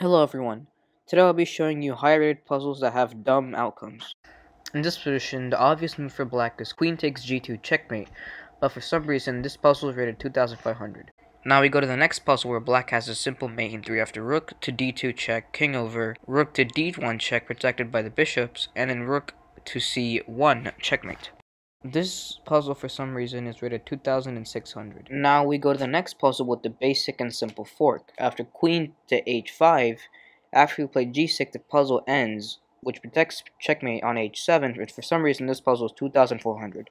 Hello everyone. Today I'll be showing you high rated puzzles that have dumb outcomes. In this position, the obvious move for black is queen takes g2 checkmate, but for some reason this puzzle is rated 2500. Now we go to the next puzzle where black has a simple mate in 3 after rook to d2 check, king over, rook to d1 check protected by the bishops, and then rook to c1 checkmate. This puzzle for some reason is rated 2600. Now we go to the next puzzle with the basic and simple fork. After queen to h5, after we play g6 the puzzle ends, which protects checkmate on h7, which for some reason this puzzle is 2400.